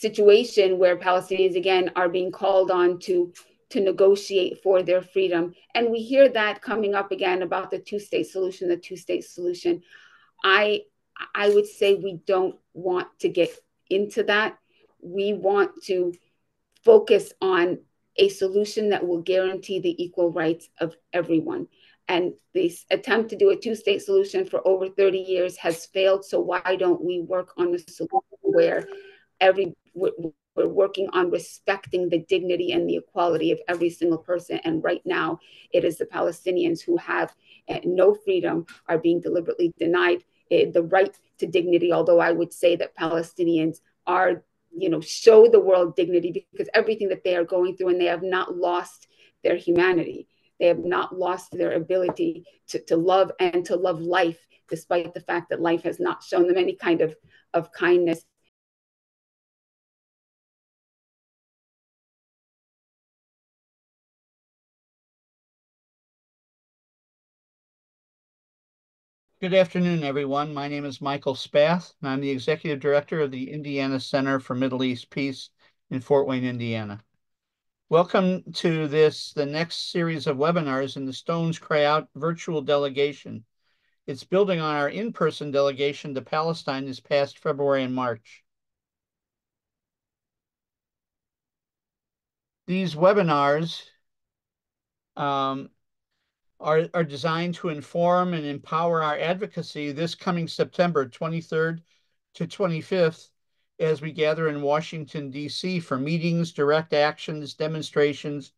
situation where Palestinians again are being called on to to negotiate for their freedom. And we hear that coming up again about the two-state solution, the two-state solution. I I would say we don't want to get into that. We want to focus on a solution that will guarantee the equal rights of everyone. And this attempt to do a two state solution for over 30 years has failed. So, why don't we work on a solution where every we're working on respecting the dignity and the equality of every single person. And right now, it is the Palestinians who have uh, no freedom, are being deliberately denied uh, the right to dignity. Although I would say that Palestinians are you know show the world dignity because everything that they are going through and they have not lost their humanity they have not lost their ability to, to love and to love life despite the fact that life has not shown them any kind of, of kindness Good afternoon, everyone. My name is Michael Spath, and I'm the Executive Director of the Indiana Center for Middle East Peace in Fort Wayne, Indiana. Welcome to this, the next series of webinars in the Stones Cry Out virtual delegation. It's building on our in-person delegation to Palestine this past February and March. These webinars um, are, are designed to inform and empower our advocacy this coming September 23rd to 25th as we gather in Washington, D.C. for meetings, direct actions, demonstrations,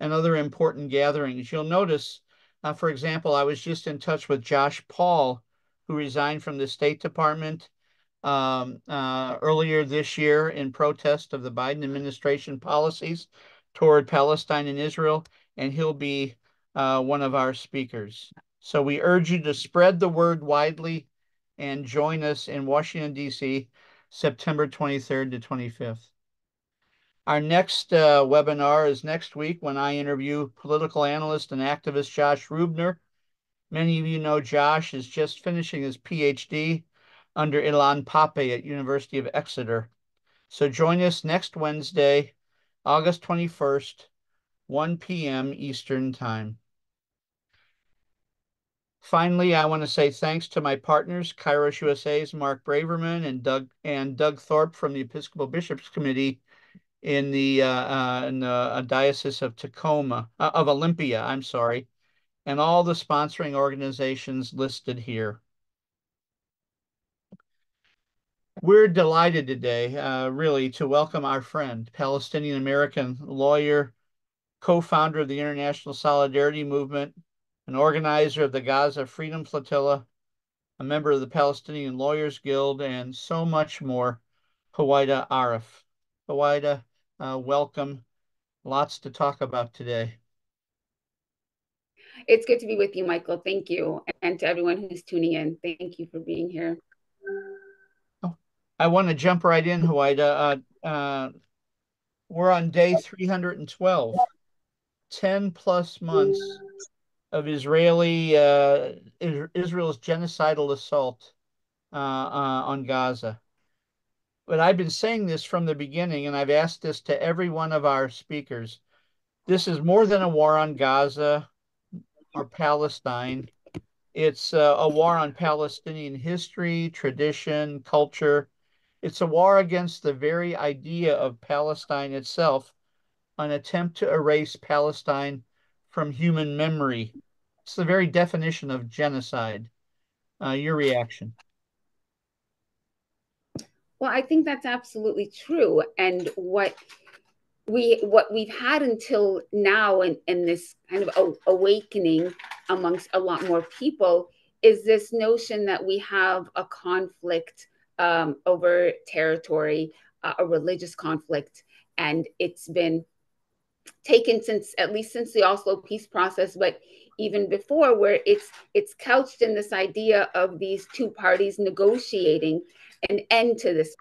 and other important gatherings. You'll notice, uh, for example, I was just in touch with Josh Paul, who resigned from the State Department um, uh, earlier this year in protest of the Biden administration policies toward Palestine and Israel, and he'll be uh, one of our speakers. So we urge you to spread the word widely and join us in Washington, D.C., September 23rd to 25th. Our next uh, webinar is next week when I interview political analyst and activist Josh Ruebner. Many of you know Josh is just finishing his PhD under Ilan Pappé at University of Exeter. So join us next Wednesday, August 21st, 1 p.m. Eastern Time. Finally, I want to say thanks to my partners, Kairos USA's Mark Braverman and Doug and Doug Thorpe from the Episcopal Bishops Committee in the uh, uh, in the uh, Diocese of Tacoma uh, of Olympia. I'm sorry, and all the sponsoring organizations listed here. We're delighted today, uh, really, to welcome our friend, Palestinian American lawyer, co-founder of the International Solidarity Movement, an organizer of the Gaza Freedom Flotilla, a member of the Palestinian Lawyers Guild, and so much more, Huwaida Arraf. Huwaida, uh, welcome. Lots to talk about today. It's good to be with you, Michael. Thank you. And to everyone who's tuning in, thank you for being here. Oh, I want to jump right in, Huwaida. Uh, uh, we're on day 312, 10 plus months of Israeli uh, Israel's genocidal assault uh, uh, on Gaza. But I've been saying this from the beginning, and I've asked this to every one of our speakers. This is more than a war on Gaza or Palestine. It's uh, a war on Palestinian history, tradition, culture. It's a war against the very idea of Palestine itself, an attempt to erase Palestine from human memory. It's the very definition of genocide. Uh, your reaction? Well, I think that's absolutely true. And what we what we've had until now in, in this kind of awakening amongst a lot more people is this notion that we have a conflict um, over territory, uh, a religious conflict, and it's been taken since at least since the Oslo peace process, but even before, where it's it's couched in this idea of these two parties negotiating an end to this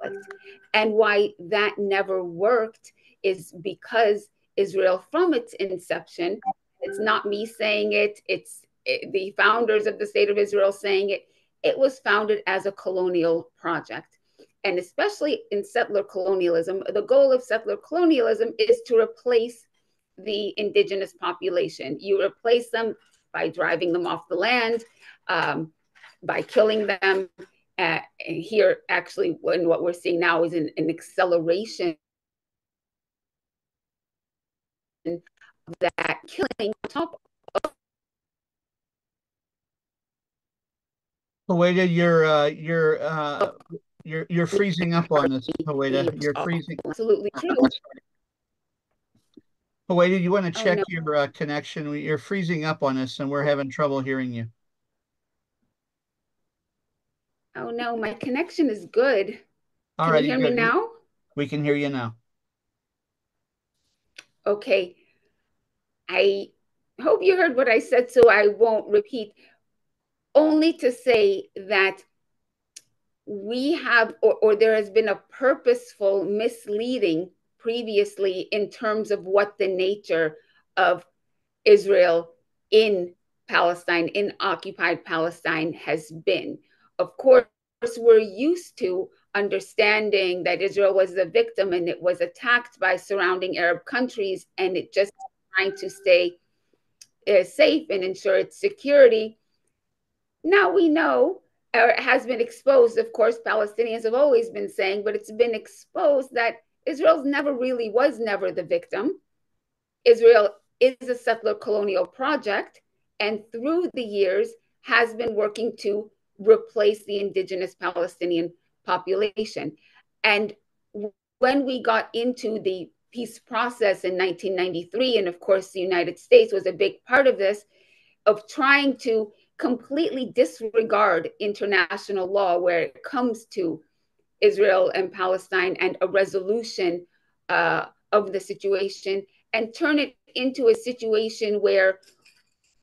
conflict. And why that never worked is because Israel, from its inception, it's not me saying it, it's it, the founders of the state of Israel saying it, it was founded as a colonial project. And especially in settler colonialism, the goal of settler colonialism is to replace the indigenous population. You replace them by driving them off the land, um, by killing them. Uh, and here, actually, what we're seeing now is an, an acceleration of that killing on top of you're uh, you're uh, you're you're freezing up on us, Huwaida. You're freezing. Absolutely true. Huwaida, you want to Oh, check no. your uh, connection? You're freezing up on us, and we're having trouble hearing you. Oh no, my connection is good. All Can right, you hear me now? We can hear you now. Okay. I hope you heard what I said, so I won't repeat. Only to say that we have, or, or there has been a purposeful misleading previously in terms of what the nature of Israel in Palestine, in occupied Palestine, has been. Of course, we're used to understanding that Israel was the victim and it was attacked by surrounding Arab countries and it just trying to stay uh, safe and ensure its security. Now we know, or has been exposed, of course, Palestinians have always been saying, but it's been exposed that Israel's never really was never the victim. Israel is a settler colonial project and through the years has been working to replace the indigenous Palestinian population. And when we got into the peace process in 1993, and of course, the United States was a big part of this, of trying to completely disregard international law where it comes to Israel and Palestine and a resolution uh, of the situation and turn it into a situation where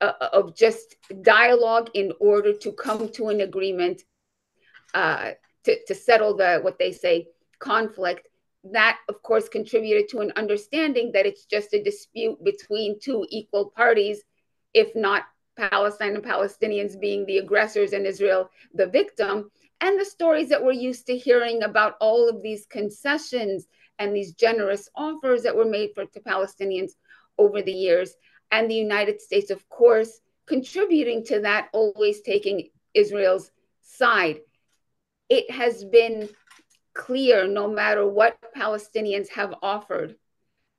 uh, of just dialogue in order to come to an agreement uh, to, to settle the what they say conflict. That of course contributed to an understanding that it's just a dispute between two equal parties if not palestine and palestinians being the aggressors and israel the victim and the stories that we're used to hearing about all of these concessions and these generous offers that were made for to palestinians over the years and the united states of course contributing to that always taking israel's side it has been clear no matter what Palestinians have offered.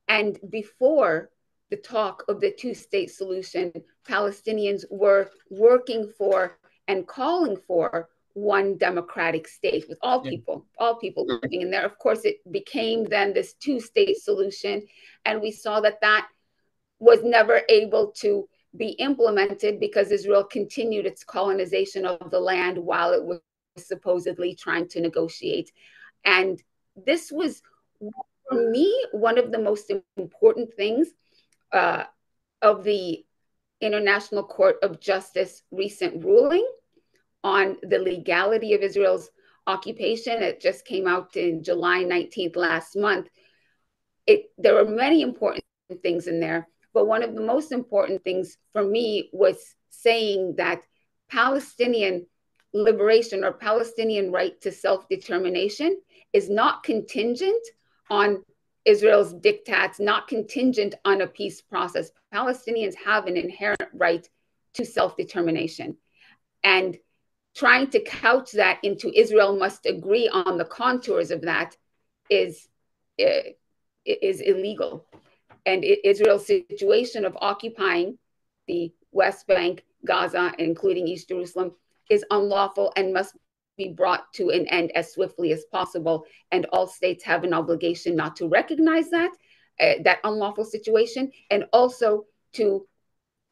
And before the talk of the two state solution, Palestinians were working for and calling for one democratic state with all people, all people living in there. Of course, it became then this two state solution. And we saw that that was never able to be implemented because Israel continued its colonization of the land while it was supposedly trying to negotiate. And this was, for me, one of the most important things uh, of the International Court of Justice recent ruling on the legality of Israel's occupation. It just came out in July 19th last month. It, there were many important things in there, but one of the most important things for me was saying that Palestinian liberation or Palestinian right to self determination is not contingent on Israel's diktats, not contingent on a peace process. Palestinians have an inherent right to self determination. And trying to couch that into Israel must agree on the contours of that is, uh, is illegal. And Israel's situation of occupying the West Bank, Gaza, including East Jerusalem, is unlawful and must be brought to an end as swiftly as possible. And all states have an obligation not to recognize that, uh, that unlawful situation, and also to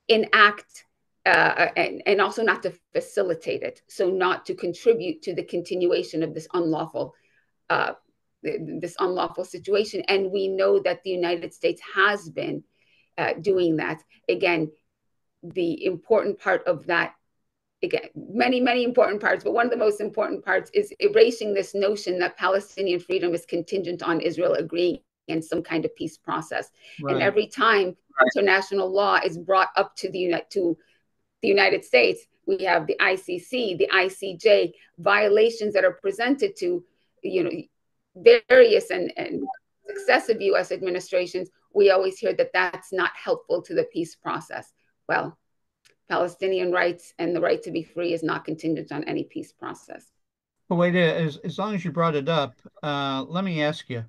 enact uh, and, and also not to facilitate it. So not to contribute to the continuation of this unlawful uh, this unlawful situation. And we know that the United States has been uh, doing that. Again, the important part of that again, many, many important parts, but one of the most important parts is erasing this notion that Palestinian freedom is contingent on Israel agreeing in some kind of peace process. Right. And every time international law is brought up to the to the United States, we have the ICC, the ICJ, violations that are presented to you know, various and, and successive US administrations, we always hear that that's not helpful to the peace process. Well, Palestinian rights and the right to be free is not contingent on any peace process. Well, wait, as, as long as you brought it up, uh, let me ask you.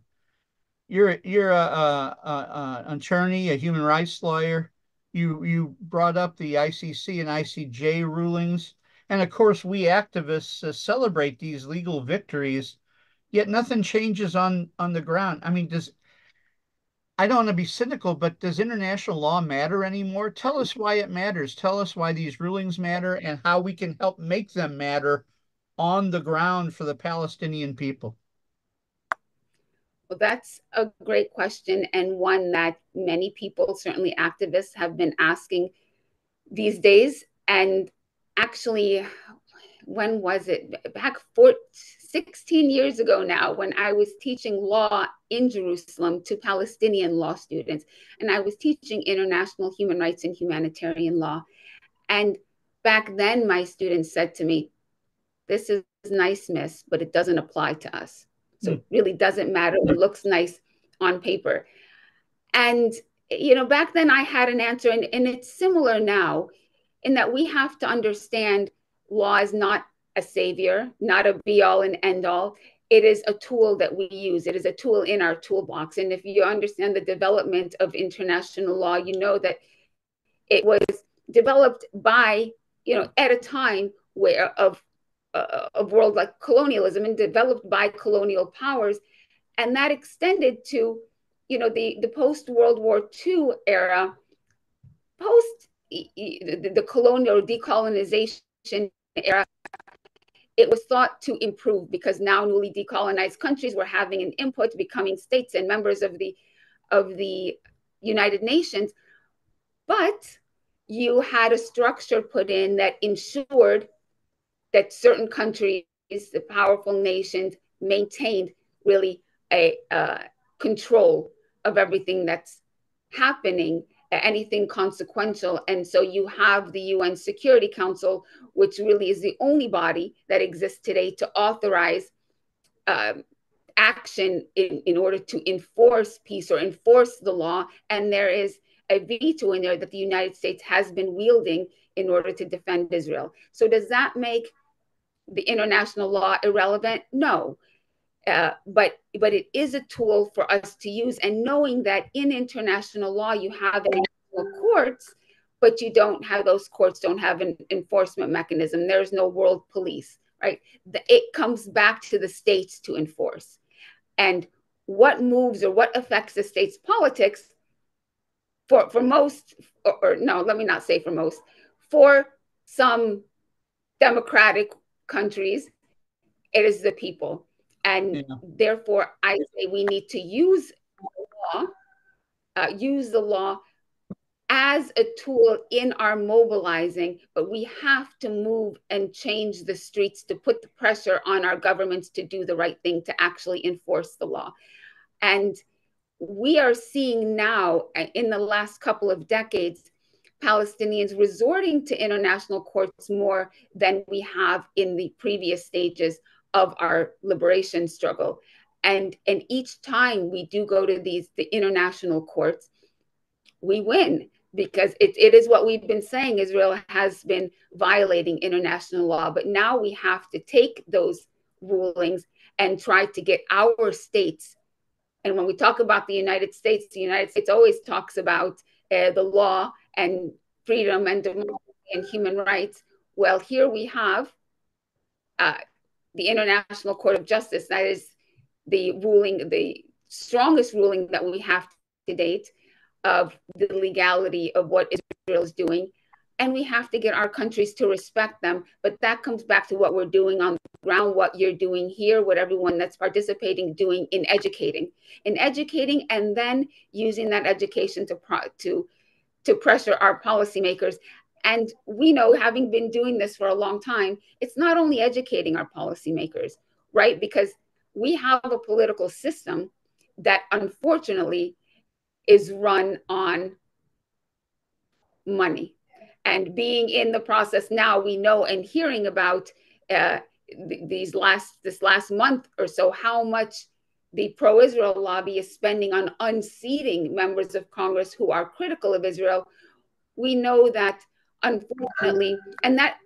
You're you're a, a, a, an attorney, a human rights lawyer. You you brought up the ICC and ICJ rulings, and of course, we activists uh, celebrate these legal victories. Yet nothing changes on on the ground. I mean, does I don't want to be cynical, but does international law matter anymore? Tell us why it matters. Tell us why these rulings matter and how we can help make them matter on the ground for the Palestinian people. Well, that's a great question, and one that many people, certainly activists, have been asking these days. And actually, when was it? Back four, 16 years ago now, when I was teaching law in Jerusalem to Palestinian law students, and I was teaching international human rights and humanitarian law. And back then, my students said to me, This is nice, miss, but it doesn't apply to us. So it hmm. really doesn't matter. It looks nice on paper. And, you know, back then I had an answer, and, and it's similar now in that we have to understand law is not a savior, not a be all and end all. It is a tool that we use. It is a tool in our toolbox. And if you understand the development of international law, you know that it was developed by, you know, at a time where of uh, of world like colonialism and developed by colonial powers, and that extended to, you know, the the post World War II era, post the, the colonial decolonization era it was thought to improve because now newly decolonized countries were having an input, becoming states and members of the of the United Nations. But you had a structure put in that ensured that certain countries, the powerful nations, maintained really a uh, control of everything that's happening anything consequential. And so you have the UN Security Council, which really is the only body that exists today to authorize um, action in, in order to enforce peace or enforce the law. And there is a veto in there that the United States has been wielding in order to defend Israel. So does that make the international law irrelevant? No. Uh, but but it is a tool for us to use and knowing that in international law you have international courts but you don't have those courts don't have an enforcement mechanism. There's no world police right? The, it comes back to the states to enforce. And what moves or what affects the state's politics for for most or, or no let me not say for most for some democratic countries it is the people and yeah. therefore, I say we need to use law, uh, use the law as a tool in our mobilizing, but we have to move and change the streets to put the pressure on our governments to do the right thing to actually enforce the law. And we are seeing now, uh, in the last couple of decades, Palestinians resorting to international courts more than we have in the previous stages of our liberation struggle. And, and each time we do go to these the international courts, we win because it, it is what we've been saying Israel has been violating international law. But now we have to take those rulings and try to get our states. And when we talk about the United States, the United States always talks about uh, the law and freedom and democracy and human rights. Well, here we have uh, the International Court of Justice. That is the ruling, the strongest ruling that we have to date of the legality of what Israel is doing. And we have to get our countries to respect them. But that comes back to what we're doing on the ground, what you're doing here, what everyone that's participating doing in educating, in educating, and then using that education to to to pressure our policymakers and we know, having been doing this for a long time, it's not only educating our policymakers, right? Because we have a political system that unfortunately is run on money. And being in the process now, we know and hearing about uh, these last this last month or so how much the pro-Israel lobby is spending on unseating members of Congress who are critical of Israel, we know that unfortunately, and that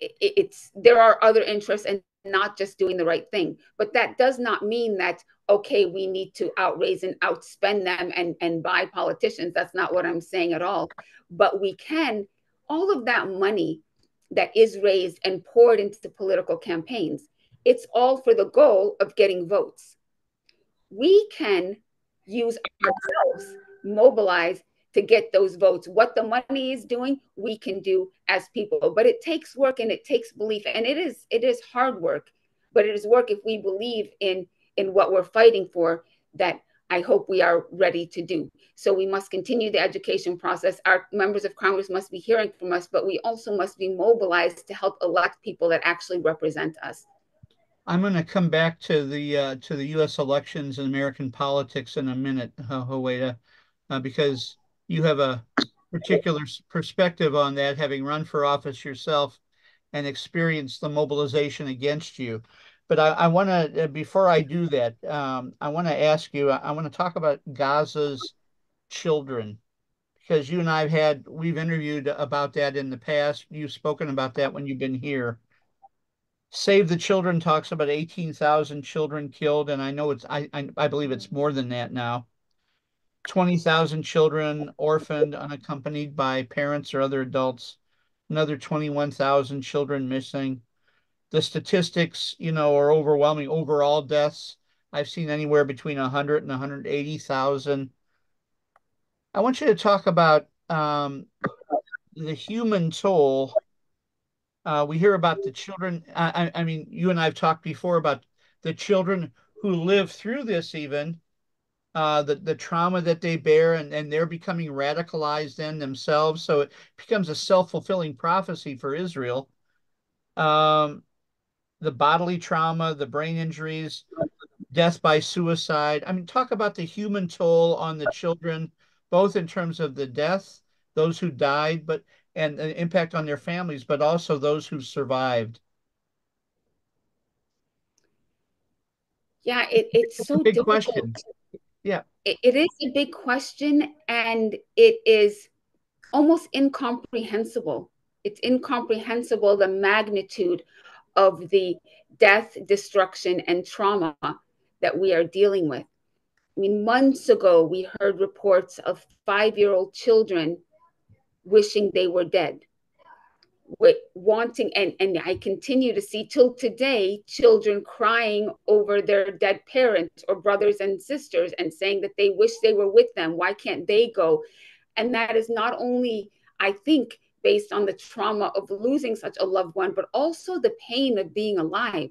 it's there are other interests and not just doing the right thing. But that does not mean that okay, we need to outraise and outspend them and and buy politicians. That's not what I'm saying at all. But we can all of that money that is raised and poured into political campaigns. It's all for the goal of getting votes. We can use ourselves, mobilize to get those votes. What the money is doing, we can do as people. But it takes work and it takes belief. And it is it is hard work, but it is work if we believe in in what we're fighting for that I hope we are ready to do. So we must continue the education process. Our members of Congress must be hearing from us, but we also must be mobilized to help elect people that actually represent us. I'm going to come back to the uh, to the U.S. elections and American politics in a minute, Huwaida, uh, because you have a particular perspective on that, having run for office yourself and experienced the mobilization against you. But I, I want to, uh, before I do that, um, I want to ask you, I want to talk about Gaza's children because you and I've had, we've interviewed about that in the past. You've spoken about that when you've been here. Save the Children talks about 18,000 children killed, and I know it's, I, I, I believe it's more than that now. 20,000 children orphaned, unaccompanied by parents or other adults, another 21,000 children missing. The statistics, you know, are overwhelming. Overall deaths, I've seen anywhere between 100 and 180,000. I want you to talk about um, the human toll. Uh, we hear about the children. I, I mean, you and I have talked before about the children who live through this, even uh, the the trauma that they bear, and and they're becoming radicalized in themselves. So it becomes a self fulfilling prophecy for Israel. Um, the bodily trauma, the brain injuries, death by suicide. I mean, talk about the human toll on the children, both in terms of the death, those who died, but and the impact on their families, but also those who survived. Yeah, it, it's so big difficult. question. Yeah. It, it is a big question and it is almost incomprehensible. It's incomprehensible the magnitude of the death, destruction, and trauma that we are dealing with. I mean, months ago, we heard reports of five year old children wishing they were dead with wanting and and i continue to see till today children crying over their dead parents or brothers and sisters and saying that they wish they were with them. Why can't they go? And that is not only i think based on the trauma of losing such a loved one but also the pain of being alive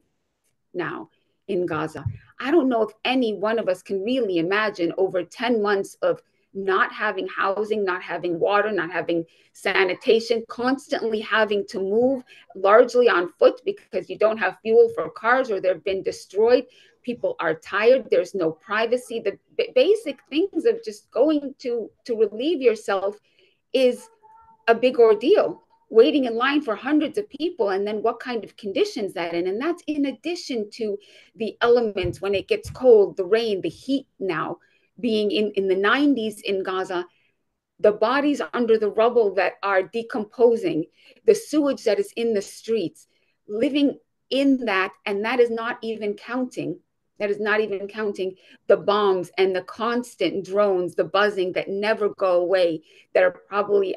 now in gaza. I don't know if any one of us can really imagine over 10 months of not having housing, not having water, not having sanitation, constantly having to move largely on foot because you don't have fuel for cars or they've been destroyed. People are tired. There's no privacy. The b- basic things of just going to to relieve yourself is a big ordeal. Waiting in line for hundreds of people, and then what kind of conditions that in? And that's in addition to the elements when it gets cold, the rain, the heat now being in, in the 90s in Gaza, the bodies under the rubble that are decomposing, the sewage that is in the streets, living in that, and that is not even counting. That is not even counting the bombs and the constant drones, the buzzing that never go away, that are probably,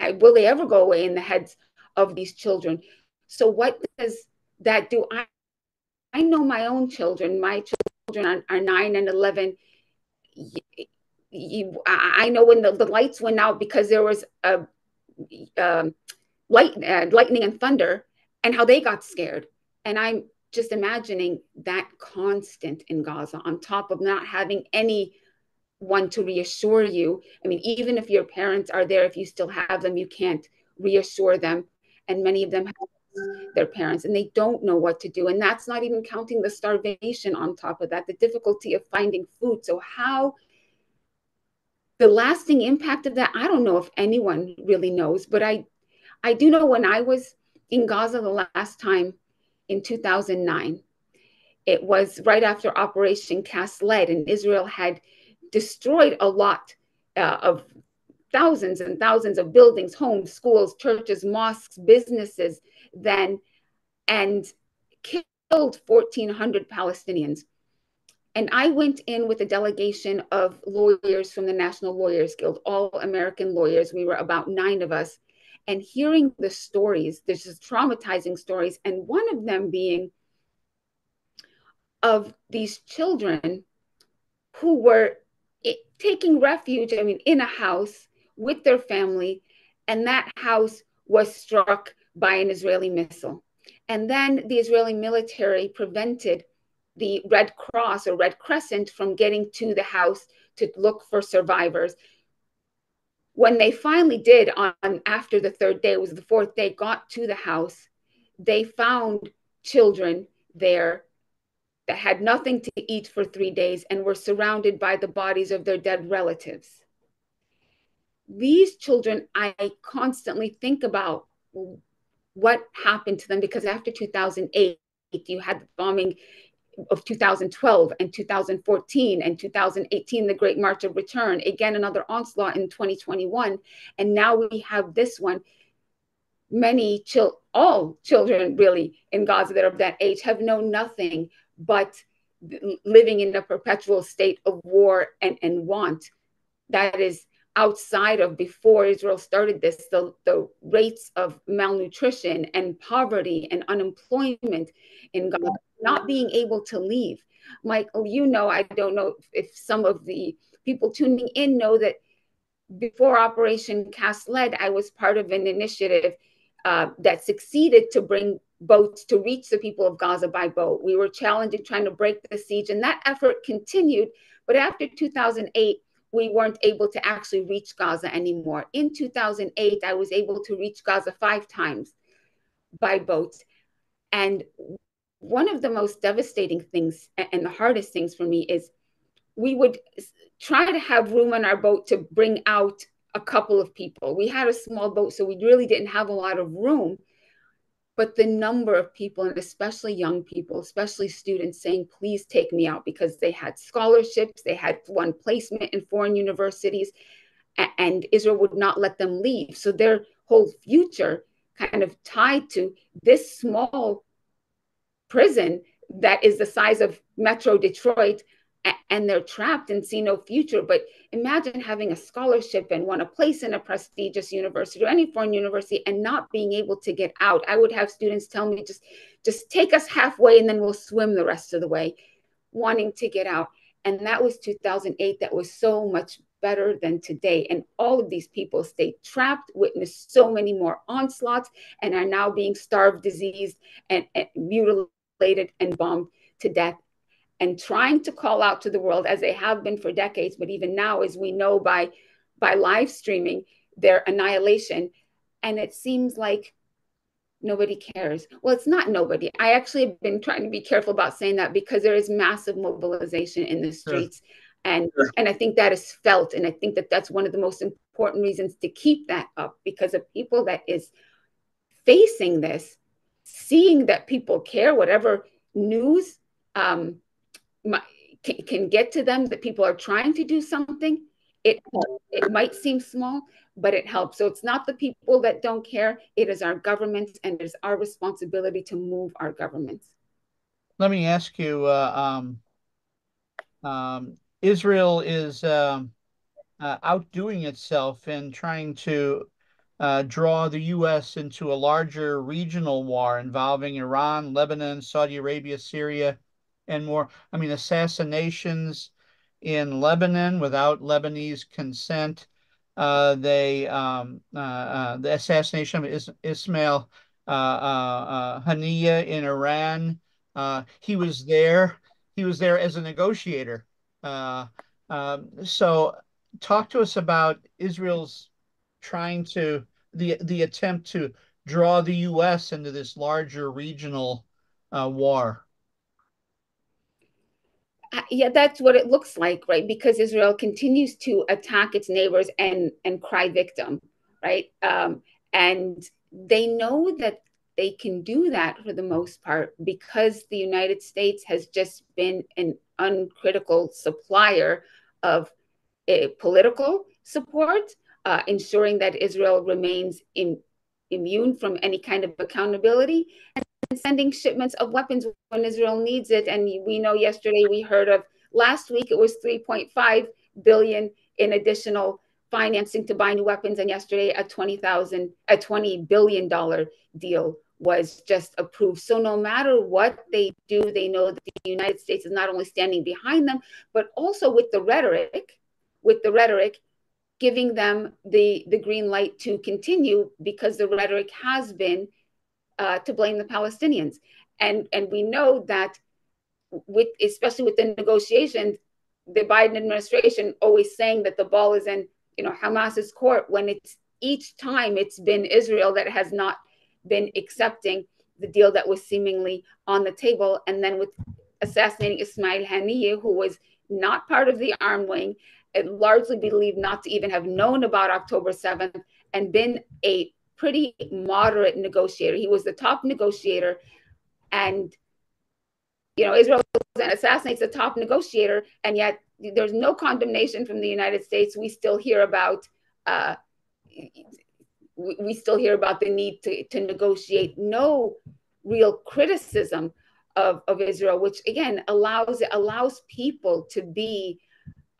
uh, will they ever go away in the heads of these children? So, what does that do? I, I know my own children, my children are, are nine and 11 you, I know when the, the lights went out because there was a um, light, uh, lightning and thunder, and how they got scared. And I'm just imagining that constant in Gaza, on top of not having any one to reassure you. I mean, even if your parents are there, if you still have them, you can't reassure them. And many of them have their parents and they don't know what to do. And that's not even counting the starvation on top of that, the difficulty of finding food. So, how the lasting impact of that, I don't know if anyone really knows, but I, I do know when I was in Gaza the last time, in 2009. It was right after Operation Cast Lead, and Israel had destroyed a lot uh, of thousands and thousands of buildings, homes, schools, churches, mosques, businesses then, and killed 1,400 Palestinians. And I went in with a delegation of lawyers from the National Lawyers Guild, all American lawyers. We were about nine of us. And hearing the stories, there's just traumatizing stories, and one of them being of these children who were taking refuge, I mean, in a house with their family, and that house was struck by an Israeli missile. And then the Israeli military prevented the Red Cross or Red Crescent from getting to the house to look for survivors. When they finally did on after the third day, it was the fourth day, got to the house, they found children there that had nothing to eat for three days and were surrounded by the bodies of their dead relatives. These children, I constantly think about what happened to them because after 2008, you had the bombing of 2012 and 2014 and 2018, the Great March of Return, again, another onslaught in 2021. And now we have this one. Many, chil- all children really in Gaza that are of that age have known nothing but living in a perpetual state of war and, and want that is outside of before Israel started this, the, the rates of malnutrition and poverty and unemployment in Gaza, not being able to leave. Michael, you know, I don't know if, some of the people tuning in know that before Operation Cast Lead, I was part of an initiative uh, that succeeded to bring boats to reach the people of Gaza by boat. We were challenging trying to break the siege, and that effort continued. But after 2008, we weren't able to actually reach Gaza anymore. In 2008, I was able to reach Gaza five times by boat. And one of the most devastating things and the hardest things for me is we would try to have room on our boat to bring out a couple of people. We had a small boat, so we really didn't have a lot of room but the number of people and especially young people especially students saying please take me out because they had scholarships they had one placement in foreign universities and israel would not let them leave. So their whole future kind of tied to this small prison that is the size of metro detroit and they're trapped and see no future. But imagine having a scholarship and want a place in a prestigious university or any foreign university and not being able to get out. I would have students tell me just just take us halfway and then we'll swim the rest of the way, wanting to get out. And that was 2008. That was so much better than today. And all of these people stayed trapped, witnessed so many more onslaughts, and are now being starved, diseased, and, and mutilated and bombed to death and trying to call out to the world as they have been for decades, but even now, as we know by by live streaming their annihilation. And it seems like nobody cares. Well, it's not nobody. I actually have been trying to be careful about saying that because there is massive mobilization in the streets. Sure. And, sure. and I think that is felt. And I think that that's one of the most important reasons to keep that up because of people that is facing this, seeing that people care, whatever news um, can, can get to them that people are trying to do something it it might seem small but it helps so it's not the people that don't care it is our governments and it is our responsibility to move our governments let me ask you uh, um, um, israel is um, uh, outdoing itself in trying to uh, draw the U.S. into a larger regional war involving Iran, Lebanon, Saudi Arabia, Syria, and more. I mean, assassinations in Lebanon without Lebanese consent. Uh, they um, uh, uh, the assassination of Is- Ismail uh, uh, uh, Haniyeh in Iran. he was there. He was there as a negotiator. Um, so, talk to us about Israel's trying to the the attempt to draw the U.S. into this larger regional war yeah, that's what it looks like, right? Because Israel continues to attack its neighbors and and cry victim, right? Um, and they know that they can do that for the most part because the United States has just been an uncritical supplier of uh, political support, uh, ensuring that Israel remains in, immune from any kind of accountability, and sending shipments of weapons when Israel needs it. And we know yesterday we heard of last week it was 3.5 billion in additional financing to buy new weapons, and yesterday a 20,000 a 20 billion dollar deal was just approved. So no matter what they do, they know that the United States is not only standing behind them, but also with the rhetoric, with the rhetoric, giving them the the green light to continue because the rhetoric has been uh, to blame the Palestinians, and and we know that with especially with the negotiations, the Biden administration always saying that the ball is in you know Hamas's court when it's each time it's been Israel that has not been accepting the deal that was seemingly on the table. And then with assassinating Ismail Haniyeh, who was not part of the arm wing, largely believed not to even have known about October 7th and been a pretty moderate negotiator. He was the top negotiator. And, you know, Israel assassinates the top negotiator, and yet there's no condemnation from the United States. We still hear about uh, we, we still hear about the need to, to negotiate. No real criticism of, of Israel, which again allows allows people to be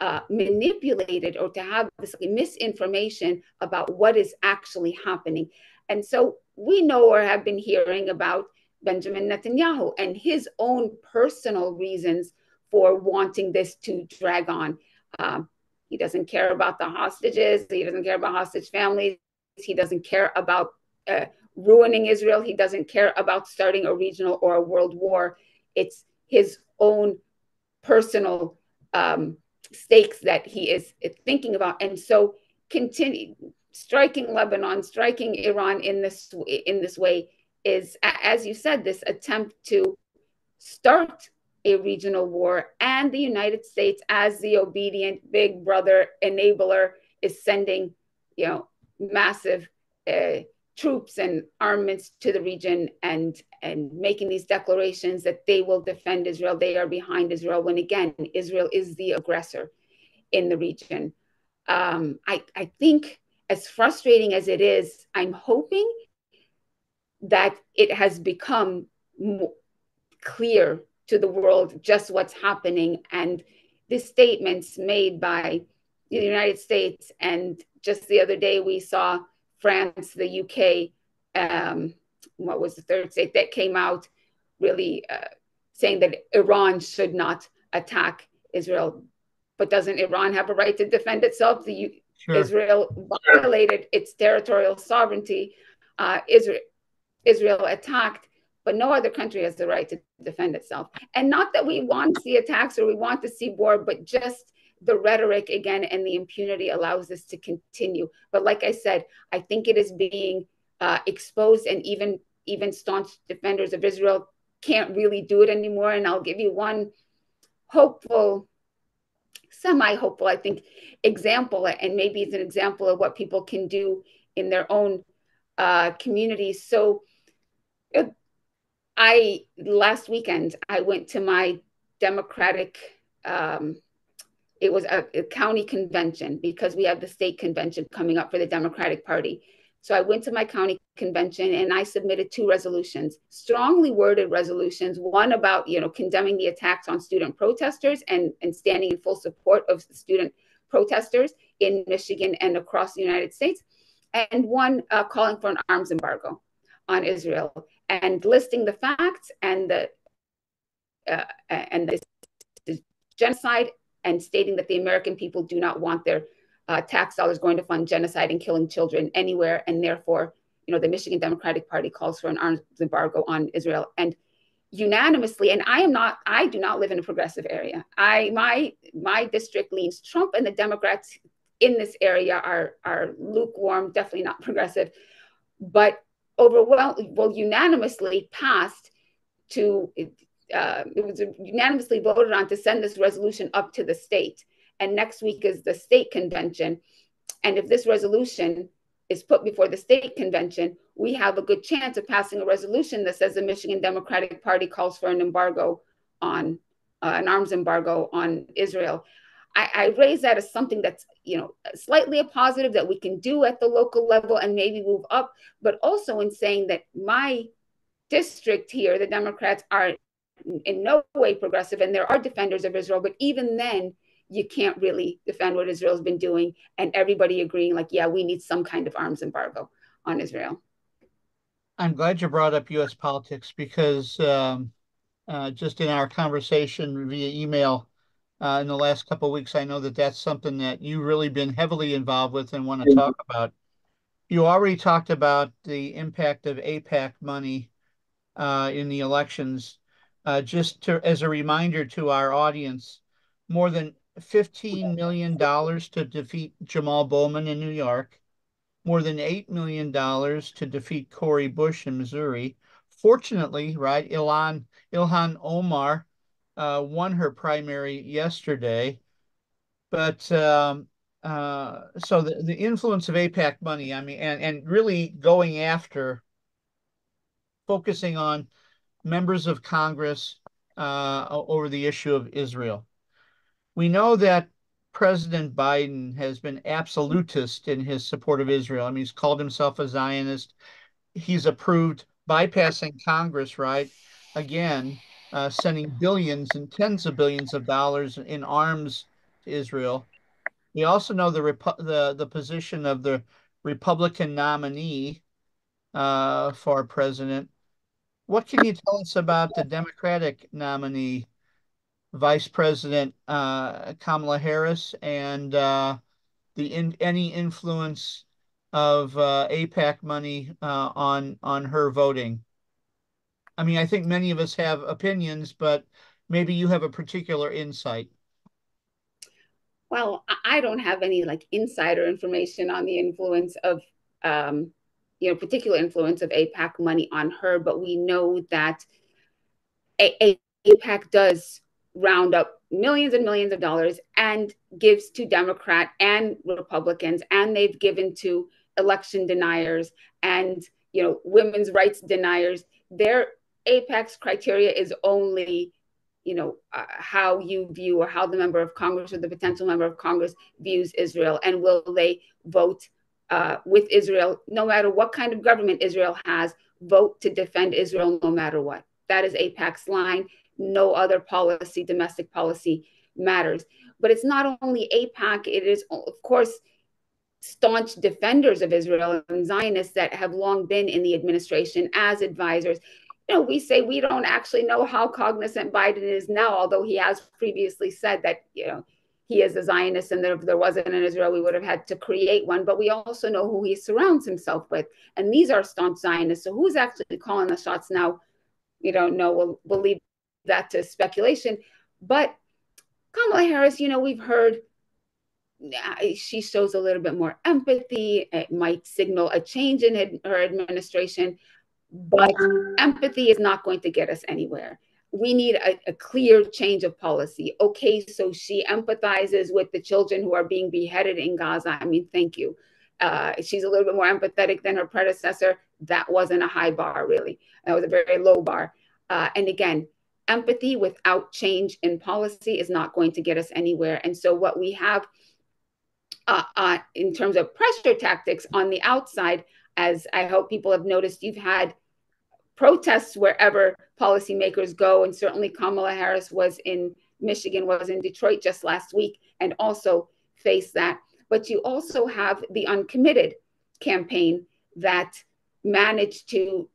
uh, manipulated or to have this misinformation about what is actually happening. And so we know or have been hearing about Benjamin Netanyahu and his own personal reasons for wanting this to drag on. Um, he doesn't care about the hostages. He doesn't care about hostage families. He doesn't care about uh, ruining Israel. He doesn't care about starting a regional or a world war. It's his own personal um, stakes that he is thinking about. And so, continue striking Lebanon, striking Iran in this in this way is, as you said, this attempt to start a regional war, and the United States, as the obedient big brother enabler, is sending, you know, massive uh, troops and armaments to the region and and making these declarations that they will defend Israel, they are behind Israel. When again, Israel is the aggressor in the region. Um, I I think as frustrating as it is, I'm hoping that it has become clear to the world just what's happening and the statements made by the United States and just the other day we saw France, the UK, um, what was the third state that came out really uh, saying that Iran should not attack Israel. But doesn't Iran have a right to defend itself? The sure. Israel violated its territorial sovereignty. Uh, Israel, Israel attacked, but no other country has the right to defend itself. And not that we want to see attacks or we want to see war, but just the rhetoric again and the impunity allows this to continue. But like I said, I think it is being uh, exposed, and even even staunch defenders of Israel can't really do it anymore. And I'll give you one hopeful, semi-hopeful, I think, example, and maybe it's an example of what people can do in their own uh, communities. So. I last weekend I went to my Democratic um, it was a, a, county convention because we have the state convention coming up for the Democratic Party. So I went to my county convention and I submitted two resolutions, strongly worded resolutions, one about, you know, condemning the attacks on student protesters and, and standing in full support of student protesters in Michigan and across the United States, and one uh, calling for an arms embargo on Israel and listing the facts and the uh, and the genocide and stating that the American people do not want their uh, tax dollars going to fund genocide and killing children anywhere, and therefore, you know, the Michigan Democratic Party calls for an arms embargo on Israel and unanimously. And I am not, I do not live in a progressive area. I my my district leans Trump, and the Democrats in this area are are lukewarm, definitely not progressive, but overwhelmingly, well, unanimously passed to uh, it was unanimously voted on to send this resolution up to the state. And next week is the state convention. And if this resolution is put before the state convention, we have a good chance of passing a resolution that says the Michigan Democratic Party calls for an embargo on uh, an arms embargo on Israel. I, I raise that as something that's you know slightly a positive that we can do at the local level and maybe move up, but also in saying that my district here, the Democrats are in no way progressive, and there are defenders of Israel, but even then, you can't really defend what Israel's been doing, and everybody agreeing, like, yeah, we need some kind of arms embargo on Israel. I'm glad you brought up U.S. politics because um, uh, just in our conversation via email uh, in the last couple of weeks, I know that that's something that you've really been heavily involved with and want to talk about. You already talked about the impact of AIPAC money uh, in the elections. Uh, just to, as a reminder to our audience, more than $15 million to defeat Jamal Bowman in New York, more than $8 million to defeat Cori Bush in Missouri. Fortunately, right, Ilhan, Ilhan Omar uh, won her primary yesterday. But um, uh, so the, the influence of AIPAC money, I mean, and, and really going after, focusing on members of Congress uh, over the issue of Israel. We know that President Biden has been absolutist in his support of Israel. I mean, he's called himself a Zionist. He's approved bypassing Congress, right? Again, uh, sending billions and tens of billions of dollars in arms to Israel. We also know the the the position of the Republican nominee uh, for president. What can you tell us about the Democratic nominee? Vice President uh, Kamala Harris and uh, the in, any influence of uh, AIPAC money uh, on on her voting. I mean, I think many of us have opinions, but maybe you have a particular insight. Well, I don't have any like insider information on the influence of, um, you know, particular influence of AIPAC money on her, but we know that AIPAC does round up millions and millions of dollars and gives to Democrat and Republicans, and they've given to election deniers and you know women's rights deniers. Their apex criteria is only you know uh, how you view or how the member of Congress or the potential member of Congress views Israel, and will they vote uh, with Israel no matter what kind of government Israel has? Vote to defend Israel no matter what. That is AIPAC's line no other policy, domestic policy matters. But it's not only AIPAC, it is, of course, staunch defenders of Israel and Zionists that have long been in the administration as advisors. You know, we say we don't actually know how cognizant Biden is now, although he has previously said that, you know, he is a Zionist and that if there wasn't an Israel, we would have had to create one. But we also know who he surrounds himself with. And these are staunch Zionists. So who's actually calling the shots now? We don't know. We'll, we'll leave that to speculation. But Kamala Harris, you know, we've heard she shows a little bit more empathy. It might signal a change in her administration, but empathy is not going to get us anywhere. We need a, a, clear change of policy. Okay, so she empathizes with the children who are being beheaded in Gaza. I mean, thank you. Uh, she's a little bit more empathetic than her predecessor. That wasn't a high bar, really. That was a very low bar. Uh, and again, empathy without change in policy is not going to get us anywhere. And so, what we have uh, uh, in terms of pressure tactics on the outside, as I hope people have noticed, you've had protests wherever policymakers go, and certainly Kamala Harris was in Michigan, was in Detroit just last week, and also faced that. But you also have the uncommitted campaign that managed to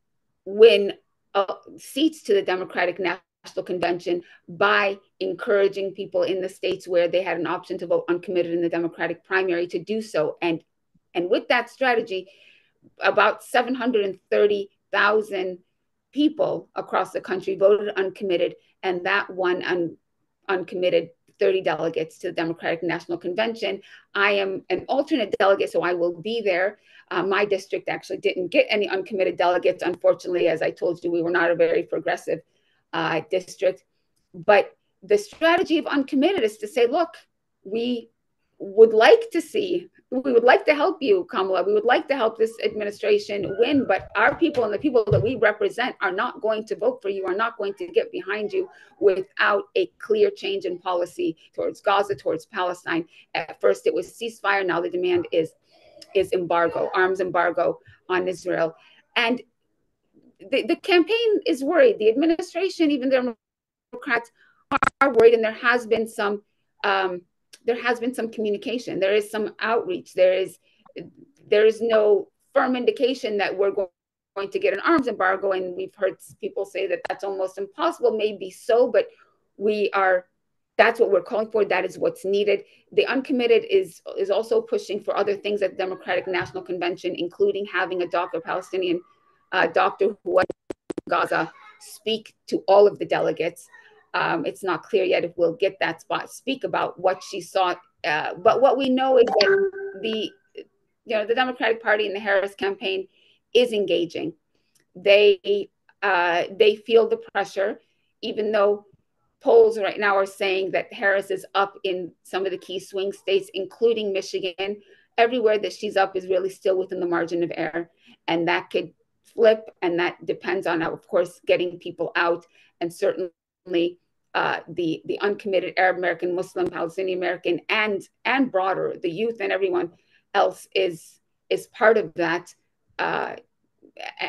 win uh, seats to the Democratic National Convention by encouraging people in the states where they had an option to vote uncommitted in the Democratic primary to do so. And, and with that strategy, about 730,000 people across the country voted uncommitted, and that won un, uncommitted 30 delegates to the Democratic National Convention. I am an alternate delegate, so I will be there. Uh, my district actually didn't get any uncommitted delegates, unfortunately. As I told you, we were not a very progressive uh, district. But the strategy of uncommitted is to say, look, we would like to see we would like to help you, Kamala. We would like to help this administration win, but our people and the people that we represent are not going to vote for you, are not going to get behind you without a clear change in policy towards Gaza, towards Palestine. At first, it was ceasefire. Now the demand is is embargo, arms embargo on Israel, and the, the campaign is worried. The administration, even the Democrats, are, worried, and there has been some. Um, there has been some communication. There is some outreach. There is there is no firm indication that we're going to get an arms embargo, and we've heard people say that that's almost impossible. Maybe so, but we are. That's what we're calling for. That is what's needed. The uncommitted is is also pushing for other things at the Democratic National Convention, including having a doctor, Palestinian uh, doctor who was Gaza, speak to all of the delegates. Um, it's not clear yet if we'll get that spot speak about what she saw. Uh, but what we know is that the you know the Democratic Party and the Harris campaign is engaging. They uh, they feel the pressure, even though polls right now are saying that Harris is up in some of the key swing states, including Michigan. Everywhere that she's up is really still within the margin of error, and that could flip, and that depends on, of course, getting people out and certainly uh, the the uncommitted Arab American, Muslim, Palestinian American, and and broader the youth and everyone else is is part of that. Uh,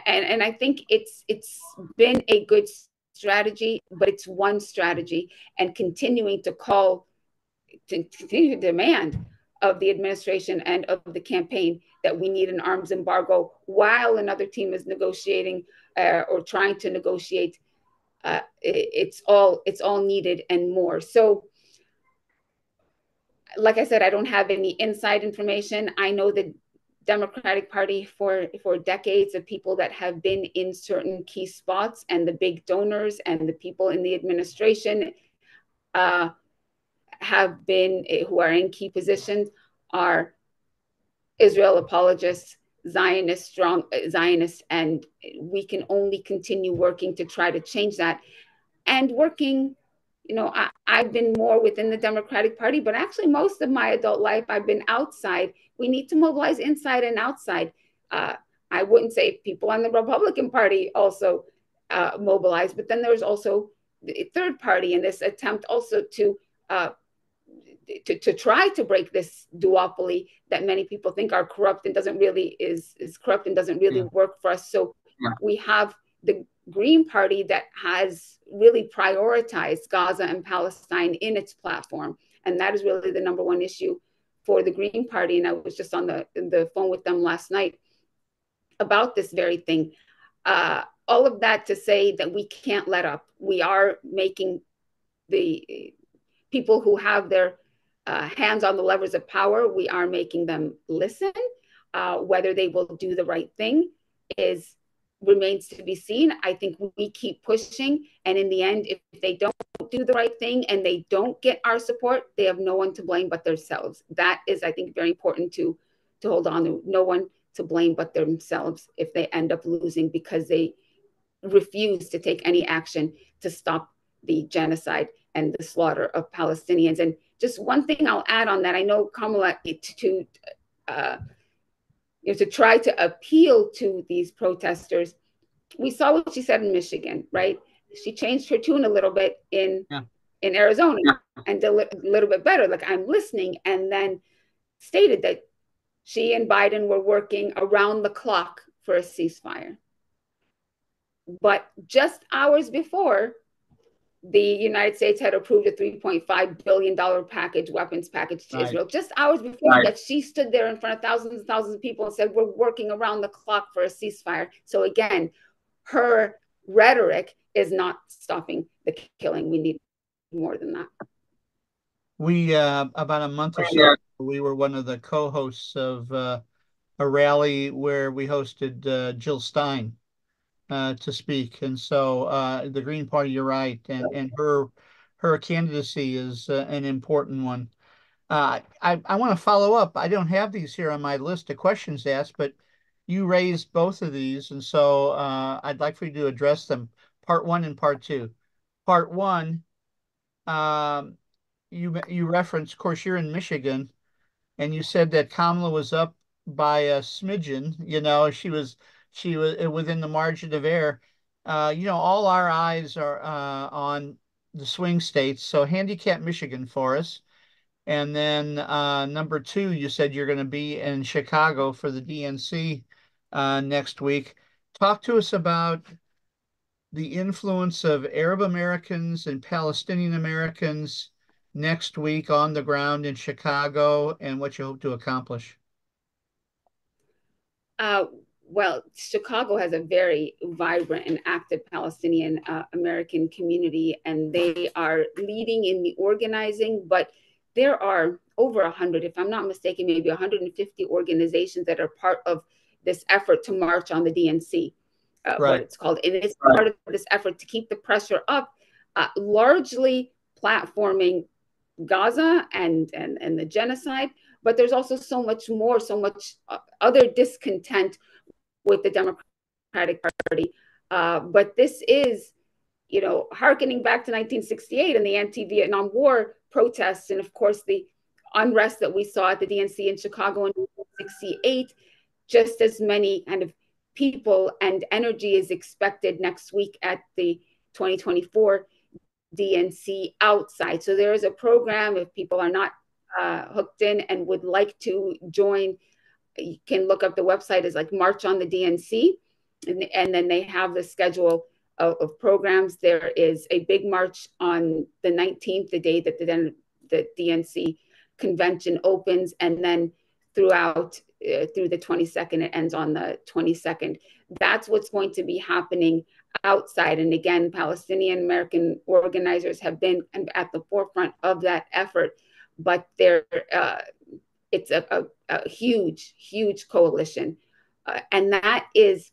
and and I think it's it's been a good strategy, but it's one strategy, and continuing to call to continue to demand of the administration and of the campaign that we need an arms embargo while another team is negotiating uh, or trying to negotiate uh, it, it's all it's all needed and more. So, like I said, I don't have any inside information. I know the Democratic Party for for decades of people that have been in certain key spots and the big donors and the people in the administration uh, have been who are in key positions are Israel apologists Zionist, strong Zionists, and we can only continue working to try to change that. And working, you know, I, I've been more within the Democratic Party, but actually, most of my adult life, I've been outside. We need to mobilize inside and outside. Uh, I wouldn't say people on the Republican Party also uh, mobilize, but then there's also the third party in this attempt also to uh, to, to try to break this duopoly that many people think are corrupt and doesn't really is is corrupt and doesn't really yeah. work for us. So yeah. we have the Green Party that has really prioritized Gaza and Palestine in its platform, and that is really the number one issue for the Green Party. And I was just on the the phone with them last night about this very thing. Uh, all of that to say that we can't let up. We are making the people who have their uh, hands on the levers of power, we are making them listen. Uh, whether they will do the right thing is remains to be seen. I think we keep pushing, and in the end, if they don't do the right thing and they don't get our support, they have no one to blame but themselves. That is, I think, very important to to hold on to. No one to blame but themselves if they end up losing because they refuse to take any action to stop the genocide and the slaughter of Palestinians. And just one thing I'll add on that, I know Kamala to uh, you know, to try to appeal to these protesters. We saw what she said in Michigan, right? She changed her tune a little bit in yeah. in Arizona yeah. and did a little bit better. Like I'm listening, and then stated that she and Biden were working around the clock for a ceasefire. But just hours before, the United States had approved a $3.5 billion package, weapons package to right. Israel. Just hours before right. that, she stood there in front of thousands and thousands of people and said, We're working around the clock for a ceasefire. So again, her rhetoric is not stopping the killing. We need more than that. We, uh, about a month or so, we were one of the co hosts of uh, a rally where we hosted uh, Jill Stein uh, to speak. And so uh, the Green Party, you're right, and and her her candidacy is uh, an important one. Uh, I I want to follow up. I don't have these here on my list of questions asked, but you raised both of these, and so uh, I'd like for you to address them. Part one and part two. Part one, um, you you referenced, of course, you're in Michigan. and you said that Kamala was up by a smidgen. You know, she was she was within the margin of error. Uh, you know, all our eyes are uh, on the swing states. So handicap Michigan for us. And then uh, number two, you said you're going to be in Chicago for the DNC uh, next week. Talk to us about the influence of Arab Americans and Palestinian Americans next week on the ground in Chicago and what you hope to accomplish. Uh, well, Chicago has a very vibrant and active Palestinian uh, American community, and they are leading in the organizing. But there are over 100, if I'm not mistaken, maybe 150 organizations that are part of this effort to march on the DNC, uh, right. what it's called. And it's right. part of this effort to keep the pressure up, uh, largely platforming Gaza and, and, and the genocide. But there's also so much more, so much uh, other discontent with the Democratic Party. Uh, but this is, you know, harkening back to 1968 and the anti-Vietnam War protests, and of course the unrest that we saw at the DNC in Chicago in 1968. Just as many kind of people and energy is expected next week at the 2024 DNC outside. So there is a program if people are not uh, hooked in and would like to join you can look up the website is like March on the DNC, and, and then they have the schedule of, of, programs. There is a big march on the 19th, the day that the, the DNC convention opens, and then throughout uh, through the 22nd, it ends on the 22nd. That's what's going to be happening outside. And again, Palestinian American organizers have been at the forefront of that effort, but they're uh, it's a, a, a huge, huge coalition. Uh, and that is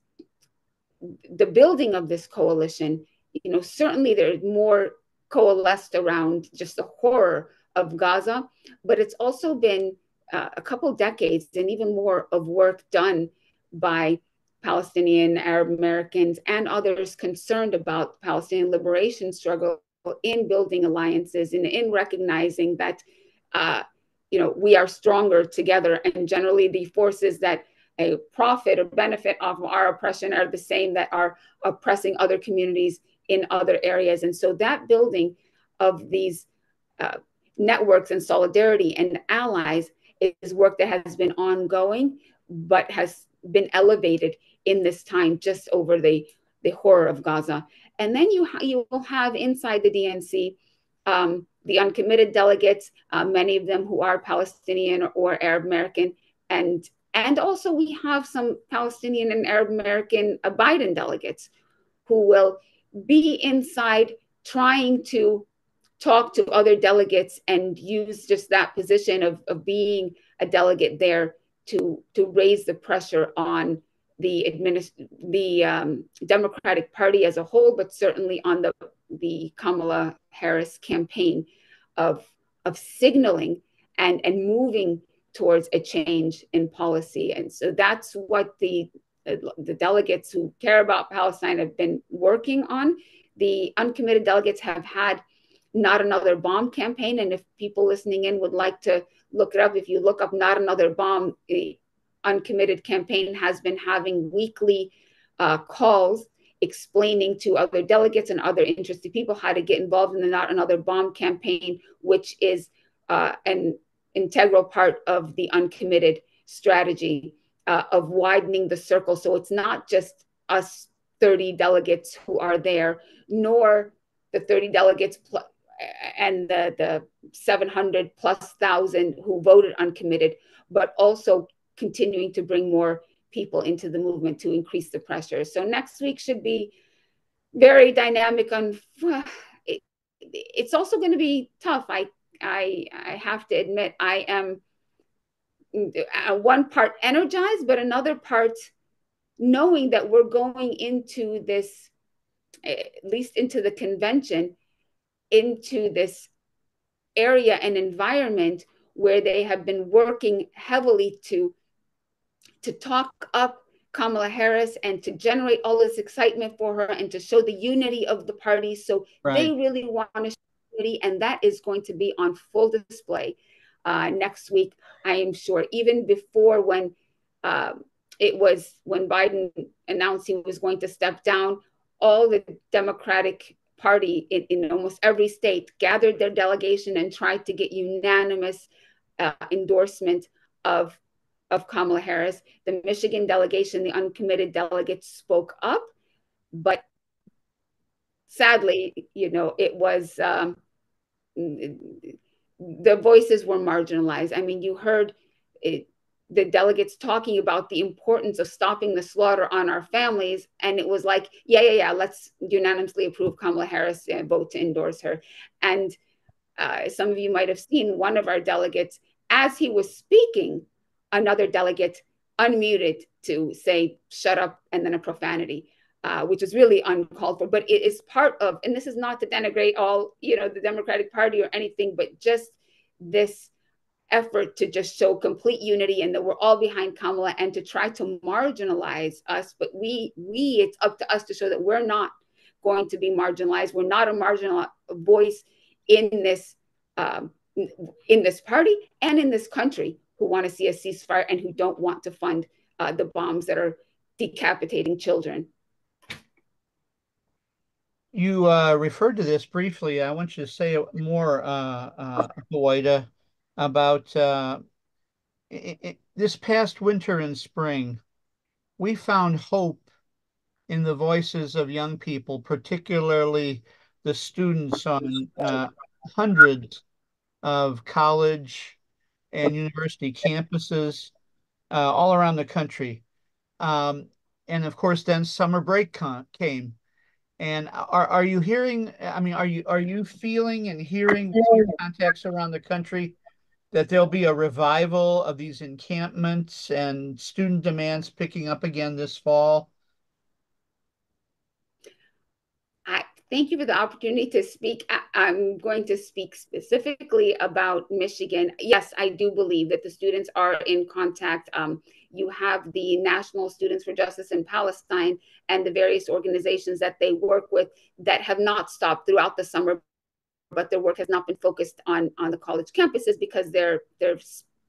the building of this coalition. You know, certainly there's more coalesced around just the horror of Gaza, but it's also been uh, a couple decades and even more of work done by Palestinian, Arab Americans, and others concerned about Palestinian liberation struggle in building alliances and in recognizing that uh, you know, we are stronger together. And generally, the forces that a profit or benefit of our oppression are the same that are oppressing other communities in other areas. And so that building of these uh, networks and solidarity and allies is work that has been ongoing, but has been elevated in this time just over the, the horror of Gaza. And then you, you will have inside the DNC um, the uncommitted delegates, uh, many of them who are Palestinian or Arab American, and and also we have some Palestinian and Arab American uh, Biden delegates who will be inside trying to talk to other delegates and use just that position of, of being a delegate there to to raise the pressure on the administ- the um, Democratic Party as a whole, but certainly on the the Kamala Harris campaign of, of signaling and, and moving towards a change in policy. And so that's what the, the delegates who care about Palestine have been working on. The uncommitted delegates have had not another bomb campaign. And if people listening in would like to look it up, if you look up not another bomb, the uncommitted campaign has been having weekly uh, calls explaining to other delegates and other interested people how to get involved in the Not Another Bomb campaign, which is uh, an integral part of the uncommitted strategy uh, of widening the circle. So it's not just us 30 delegates who are there, nor the 30 delegates pl- and the, the 700 plus thousand who voted uncommitted, but also continuing to bring more people into the movement to increase the pressure. So next week should be very dynamic. On it, it's also going to be tough. I I I have to admit I am uh, one part energized, but another part knowing that we're going into this, at least into the convention, into this area and environment where they have been working heavily to to talk up Kamala Harris and to generate all this excitement for her and to show the unity of the party. So right. they really want to show unity, and that is going to be on full display. uh, next week, I am sure, even before when um, it was when Biden announced he was going to step down, all the Democratic Party in, in almost every state gathered their delegation and tried to get unanimous uh, endorsement of of Kamala Harris. The Michigan delegation, the uncommitted delegates spoke up, but sadly, you know, it was um, the voices were marginalized. I mean, you heard it, the delegates talking about the importance of stopping the slaughter on our families, and it was like, yeah, yeah, yeah, let's unanimously approve Kamala Harris and vote to endorse her. And uh, some of you might have seen one of our delegates as he was speaking another delegate unmuted to say shut up and then a profanity uh, which is really uncalled for. But it is part of and this is not to denigrate all you know the democratic party or anything but just this effort to just show complete unity and that we're all behind kamala and to try to marginalize us. But we we it's up to us to show that we're not going to be marginalized. We're not a marginal voice in this um, in this party and in this country who want to see a ceasefire and who don't want to fund uh, the bombs that are decapitating children. You uh, referred to this briefly. I want you to say more, uh, uh, about uh, it, it, this past winter and spring. We found hope in the voices of young people, particularly the students on uh, hundreds of college and university campuses uh, all around the country. Um, and of course, then summer break came. And are, are you hearing? I mean, are you are you feeling and hearing contacts around the country that there'll be a revival of these encampments and student demands picking up again this fall? Thank you for the opportunity to speak. I'm going to speak specifically about Michigan. Yes, I do believe that the students are in contact. Um, you have the National Students for Justice in Palestine and the various organizations that they work with that have not stopped throughout the summer, but their work has not been focused on, on the college campuses because they're they're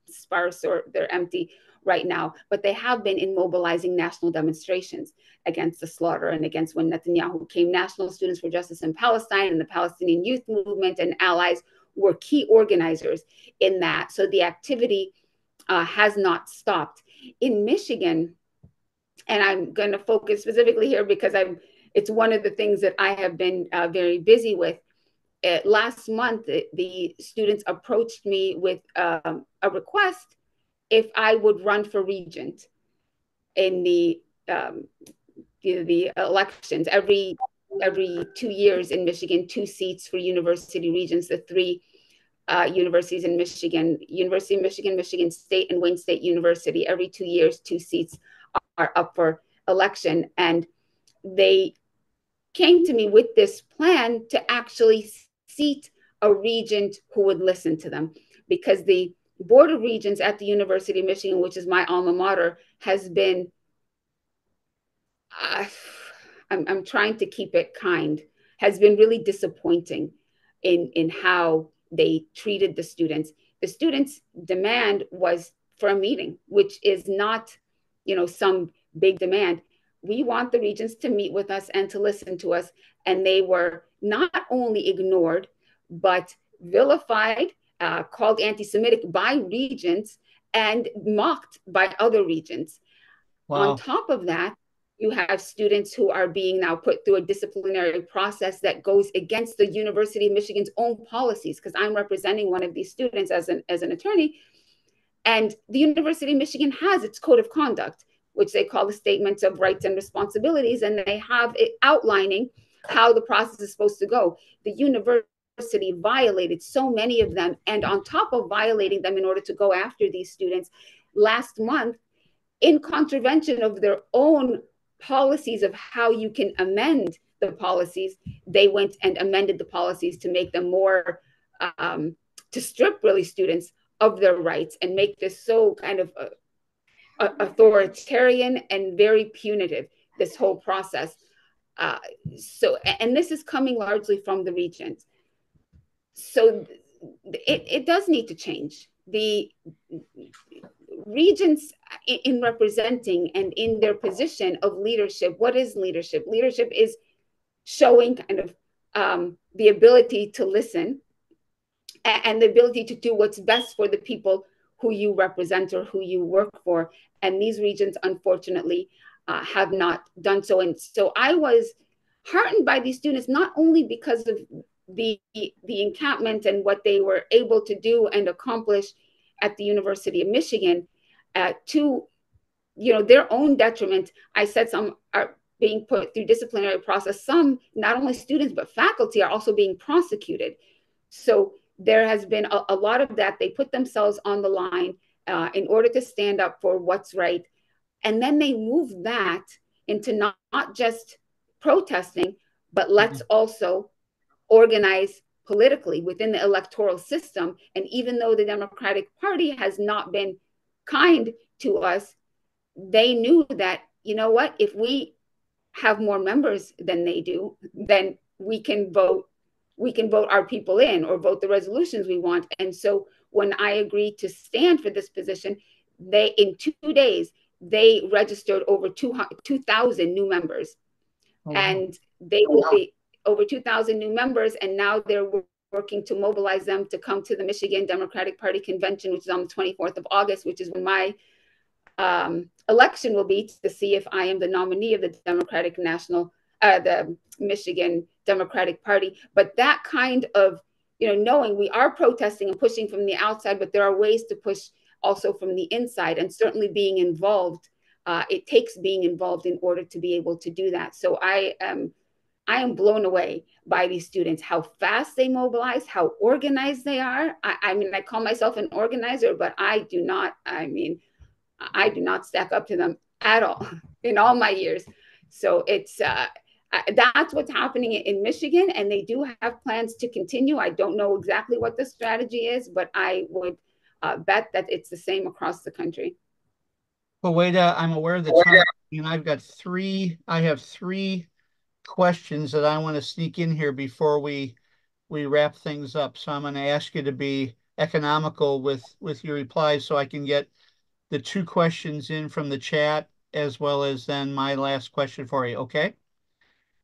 sparse or they're empty right now, but they have been in mobilizing national demonstrations against the slaughter and against when Netanyahu came. National Students for Justice in Palestine and the Palestinian Youth Movement and allies were key organizers in that. So the activity uh, has not stopped. In Michigan, and I'm going to focus specifically here because I'm it's one of the things that I have been uh, very busy with. Uh, last month, the, the, students approached me with um, a request if I would run for regent in the um, the, elections every every two years in Michigan, two seats for university regents, the three uh, universities in Michigan, University of Michigan, Michigan State, and Wayne State University. Every two years, two seats are up for election, and they came to me with this plan to actually seat a regent who would listen to them because the Board of Regents at the University of Michigan, which is my alma mater, has been, uh, I'm, I'm trying to keep it kind, has been really disappointing in, in how they treated the students. The students' demand was for a meeting, which is not, you know, some big demand. We want the regents to meet with us and to listen to us. And they were not only ignored, but vilified uh, called anti Semitic by regents and mocked by other regents. Wow. On top of that, you have students who are being now put through a disciplinary process that goes against the University of Michigan's own policies, because I'm representing one of these students as an, as an attorney. And the University of Michigan has its code of conduct, which they call the statements of rights and responsibilities, and they have it outlining how the process is supposed to go. The university university violated so many of them. And on top of violating them in order to go after these students, last month, in contravention of their own policies of how you can amend the policies, they went and amended the policies to make them more, um, to strip really students of their rights and make this so kind of uh, authoritarian and very punitive, this whole process. Uh, so, and this is coming largely from the regents so it, it does need to change the regents in representing and in their position of leadership, what is leadership? Leadership is showing kind of um, the ability to listen and the ability to do what's best for the people who you represent or who you work for. And these regions, unfortunately, uh, have not done so. And so I was heartened by these students, not only because of the, the encampment and what they were able to do and accomplish at the University of Michigan, uh, to you know their own detriment. I said some are being put through disciplinary process. Some, not only students but faculty, are also being prosecuted. So there has been a, a lot of that. They put themselves on the line uh, in order to stand up for what's right. And then they move that into not, not just protesting, but let's mm-hmm. also organize politically within the electoral system. And even though the Democratic Party has not been kind to us, they knew that, you know what, if we have more members than they do, then we can vote we can vote our people in or vote the resolutions we want. And so when I agreed to stand for this position, they in two days they registered over 2,000 new members, oh, and they will be over 2,000 new members, and now they're working to mobilize them to come to the Michigan Democratic Party convention, which is on the 24th of August, which is when my um, election will be to see if I am the nominee of the Democratic National, uh, the Michigan Democratic Party. But that kind of, you know, knowing we are protesting and pushing from the outside, but there are ways to push also from the inside, and certainly being involved. Uh, it takes being involved in order to be able to do that. So I am, I am blown away by these students, how fast they mobilize, how organized they are. I, I mean, I call myself an organizer, but I do not. I mean, I do not stack up to them at all in all my years. So it's uh, that's what's happening in Michigan, and they do have plans to continue. I don't know exactly what the strategy is, but I would uh, bet that it's the same across the country. Well, Huwaida, I'm aware of the time, and I've got three. I have three questions that I want to sneak in here before we we wrap things up. So I'm going to ask you to be economical with with your replies, so I can get the two questions in from the chat as well as then my last question for you. Okay.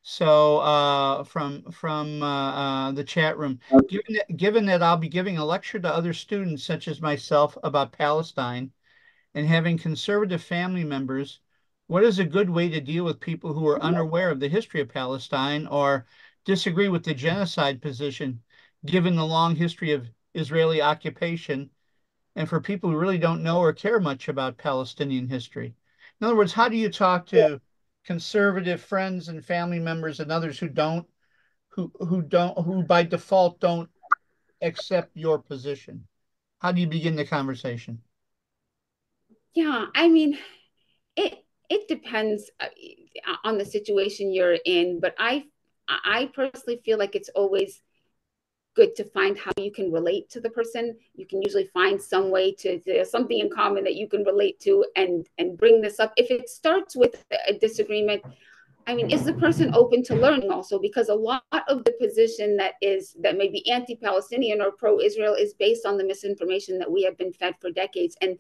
So uh, from from uh, uh, the chat room, given that, given that I'll be giving a lecture to other students such as myself about Palestine, and having conservative family members, what is a good way to deal with people who are mm-hmm. unaware of the history of Palestine or disagree with the genocide position, given the long history of Israeli occupation, and for people who really don't know or care much about Palestinian history? In other words, how do you talk to conservative friends and family members and others who don't who who don't who by default don't accept your position? How do you begin the conversation? Yeah i mean it depends uh, on the situation you're in but i i personally feel like it's always good to find how you can relate to the person. You can usually find some way to there's something in common that you can relate to and and bring this up. If it starts with a disagreement i mean is the person open to learning also? Because a lot of the position that is that may be anti-palestinian or pro-israel is based on the misinformation that we have been fed for decades. And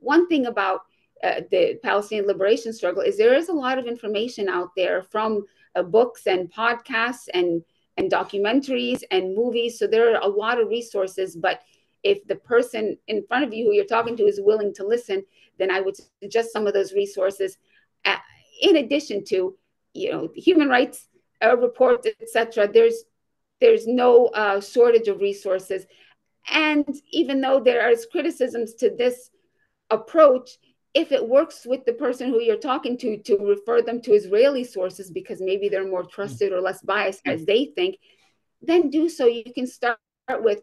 one thing about uh, the Palestinian liberation struggle is there is a lot of information out there from uh, books and podcasts and and documentaries and movies. So there are a lot of resources. But if the person in front of you who you're talking to is willing to listen, then I would suggest some of those resources. Uh, in addition to, you know, human rights uh, reports, etc. There's there's no uh, shortage of resources. And even though there is criticisms to this approach, if it works with the person who you're talking to to refer them to Israeli sources because maybe they're more trusted or less biased as they think, then do so. You can start with,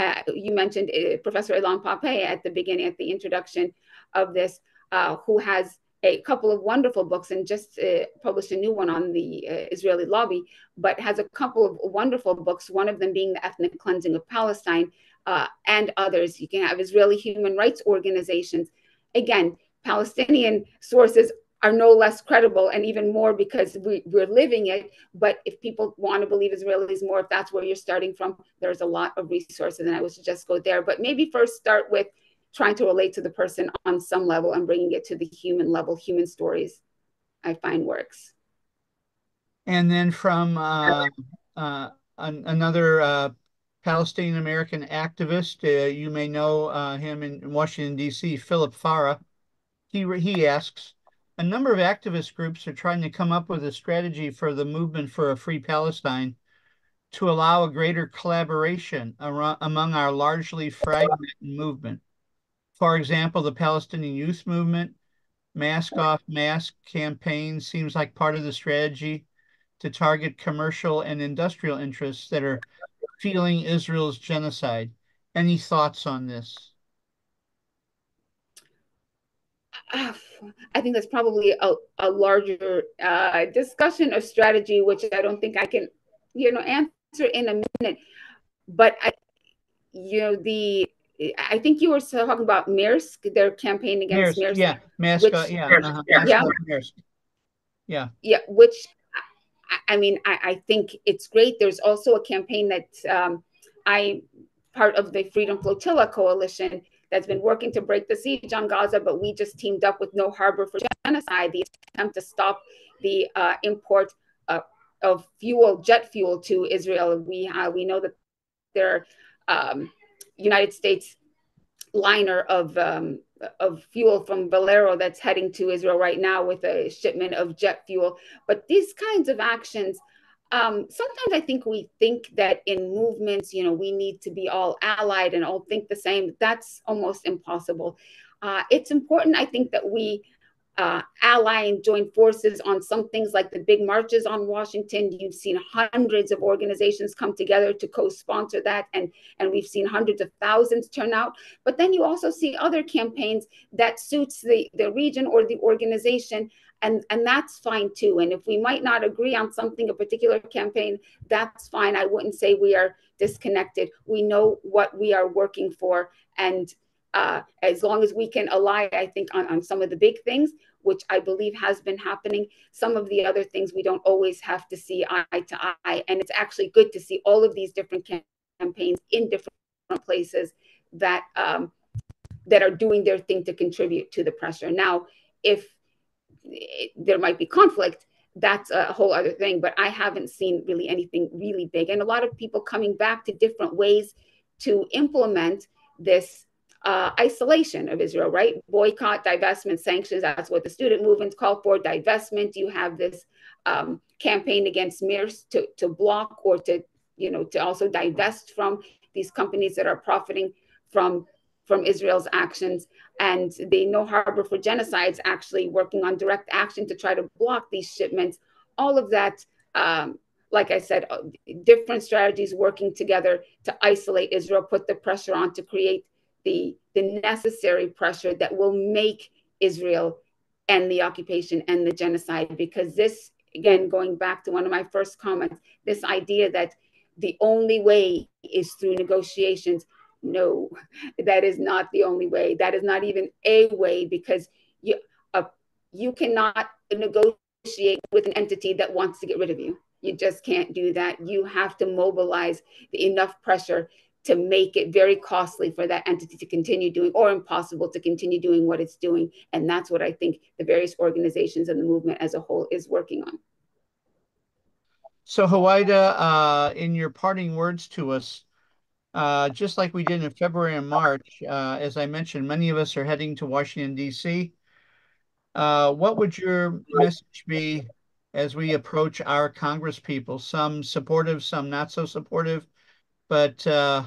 uh, you mentioned uh, Professor Ilan Pappé at the beginning, at the introduction of this, uh, who has a couple of wonderful books and just uh, published a new one on the uh, Israeli lobby, but has a couple of wonderful books, one of them being The Ethnic Cleansing of Palestine uh, and others. You can have Israeli human rights organizations. Again, Palestinian sources are no less credible and even more because we, we're living it. But if people want to believe Israelis more, if that's where you're starting from, there's a lot of resources, and I would suggest go there. But maybe first start with trying to relate to the person on some level and bringing it to the human level, human stories, I find works. And then from uh, uh, an, another uh, Palestinian American activist, uh, you may know uh, him in Washington, D.C., Philip Farah. He, he asks, a number of activist groups are trying to come up with a strategy for the movement for a free Palestine to allow a greater collaboration among our largely fragmented movement. For example, the Palestinian Youth Movement, Mask Off Maersk campaign seems like part of the strategy to target commercial and industrial interests that are feeling Israel's genocide. Any thoughts on this? I think that's probably a, a larger uh, discussion of strategy, which I don't think I can, you know, answer in a minute. But I, you know, the I think you were talking about Maersk, their campaign against Maersk. yeah, Maersk, which, uh, yeah, uh-huh. yeah, Maersk. yeah, yeah. Which, I mean, I, I, think it's great. There's also a campaign that um, I part of the Freedom Flotilla Coalition that's been working to break the siege on Gaza, but we just teamed up with No Harbor for Genocide, the attempt to stop the uh, import uh, of fuel, jet fuel to Israel. We uh, we know that there are um, United States liner of um, of fuel from Valero that's heading to Israel right now with a shipment of jet fuel. But these kinds of actions um, sometimes I think we think that in movements, you know, we need to be all allied and all think the same. That's almost impossible. Uh, it's important, I think, that we uh, ally and join forces on some things like the big marches on Washington. You've seen hundreds of organizations come together to co-sponsor that, and and we've seen hundreds of thousands turn out. But then you also see other campaigns that suits the the region or the organization and and that's fine too. And if we might not agree on something a particular campaign that's fine. I wouldn't say we are disconnected. We know what we are working for. And uh, as long as we can ally i think on, on some of the big things which i believe has been happening some of the other things we don't always have to see eye to eye. And it's actually good to see all of these different campaigns in different places that um, that are doing their thing to contribute to the pressure. Now if it, there might be conflict that's a whole other thing but i haven't seen really anything really big. And a lot of people coming back to different ways to implement this uh, isolation of israel right? Boycott divestment sanctions that's what the student movements call for. Divestment you have this um, campaign against Maersk to, to block or to you know to also divest from these companies that are profiting from from Israel's actions. And the No Harbor for Genocides actually working on direct action to try to block these shipments. All of that, um, like I said, different strategies working together to isolate Israel, put the pressure on to create the, the necessary pressure that will make Israel end the occupation and the genocide. Because this, again, going back to one of my first comments, this idea that the only way is through negotiations no, that is not the only way. That is not even a way because you uh, you cannot negotiate with an entity that wants to get rid of you. You just can't do that. You have to mobilize enough pressure to make it very costly for that entity to continue doing or impossible to continue doing what it's doing. And that's what I think the various organizations and the movement as a whole is working on. So, Huwaida, uh, in your parting words to us, uh, just like we did in February and March, uh, as I mentioned, many of us are heading to Washington, D.C. Uh, what would your message be as we approach our Congress people? Some supportive, some not so supportive, but uh,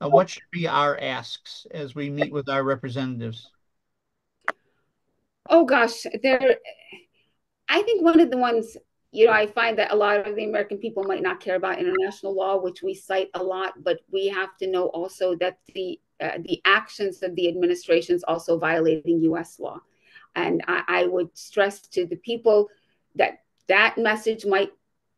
uh, what should be our asks as we meet with our representatives? Oh gosh, there. I think one of the ones you know, I find that a lot of the American people might not care about international law, which we cite a lot, but we have to know also that the uh, the actions of the administration is also violating U.S. law, and I, I would stress to the people that that message might,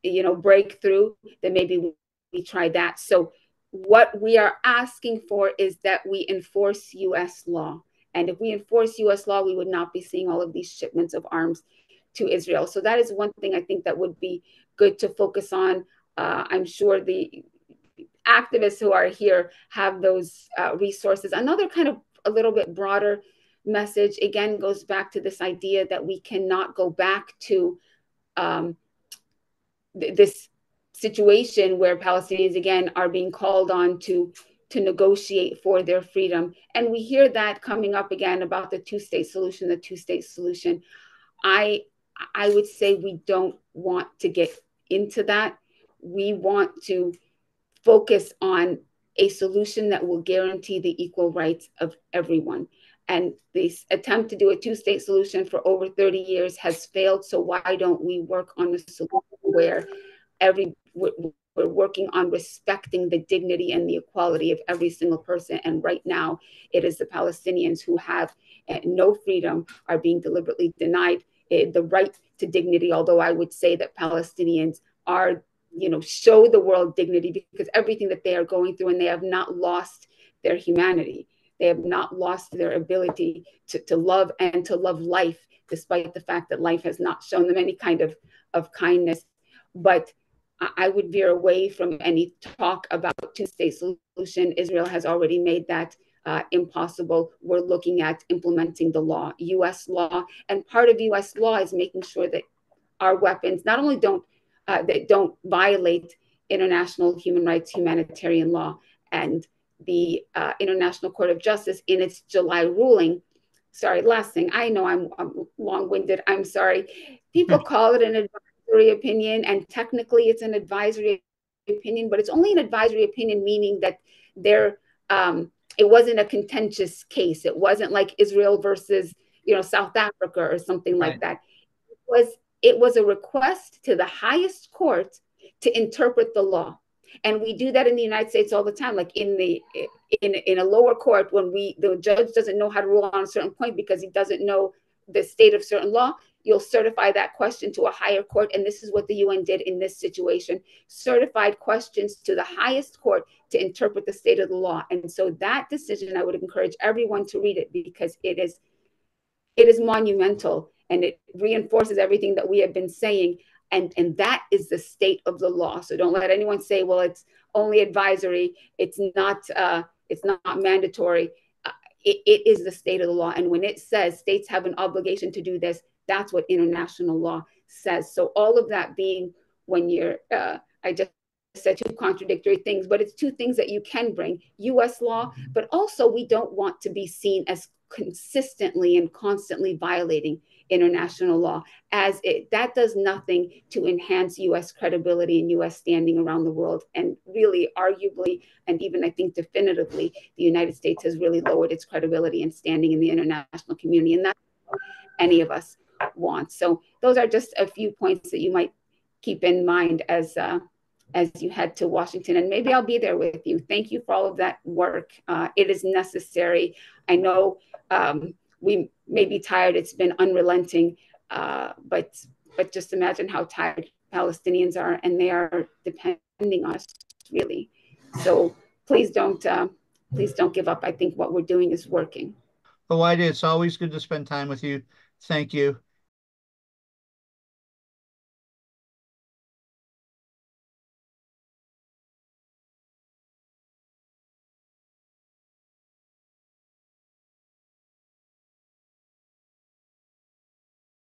you know, break through. That maybe we, we try that. So, what we are asking for is that we enforce U.S. law And if we enforce US law, we would not be seeing all of these shipments of arms to Israel. So that is one thing I think that would be good to focus on. Uh, I'm sure the activists who are here have those uh, resources. Another kind of a little bit broader message again goes back to this idea that we cannot go back to um, th- this situation where Palestinians again are being called on to to negotiate for their freedom. And we hear that coming up again about the two-state solution, the two-state solution. I I would say we don't want to get into that. We want to focus on a solution that will guarantee the equal rights of everyone. And this attempt to do a two state solution for over 30 years has failed. So, why don't we work on a solution where every we're working on respecting the dignity and the equality of every single person. And right now, it is the Palestinians who have uh, no freedom, are being deliberately denied Eh, the right to dignity. Although I would say that Palestinians are you know show the world dignity because everything that they are going through and they have not lost their humanity they have not lost their ability to, to love and to love life despite the fact that life has not shown them any kind of, of kindness but i would veer away from any talk about two-state solution israel has already made that uh, impossible we're looking at implementing the law us law and part of us law is making sure that our weapons not only don't uh, that don't violate international human rights, humanitarian law. And the uh, International Court of Justice, in its July ruling, sorry, last thing, I know I'm, I'm long winded, I'm sorry. People hmm. call it an advisory opinion, and technically it's an advisory opinion, but it's only an advisory opinion, meaning that there, um, it wasn't a contentious case. It wasn't like Israel versus, you know, South Africa or something right. like that. It was it was a request to the highest court to interpret the law. And we do that in the United States all the time. Like in the in in a lower court, when we the judge doesn't know how to rule on a certain point because he doesn't know the state of certain law, you'll certify that question to a higher court. And this is what the UN did in this situation. Certified questions to the highest court to interpret the state of the law. And so that decision, I would encourage everyone to read it because it is it is monumental and it reinforces everything that we have been saying. And and that is the state of the law. So don't let anyone say well it's only advisory. It's not uh, it's not mandatory. Uh, it, it is the state of the law. And when it says states have an obligation to do this that's what international law says. So all of that being when you're uh, i just said two contradictory things but it's two things that you can bring us law but also we don't want to be seen as consistently and constantly violating international law as it that does nothing to enhance US credibility and US standing around the world. And really arguably and even I think definitively the United States has really lowered its credibility and standing in the international community. And that's any of us want so those are just a few points that you might keep in mind as uh, as you head to Washington. And maybe I'll be there with you. Thank you for all of that work. Uh, it is necessary. I know um, we may be tired. It's been unrelenting, uh, but but just imagine how tired Palestinians are, and they are depending on us really. So please don't uh, please don't give up. I think what we're doing is working. Ida, it's always good to spend time with you. Thank you.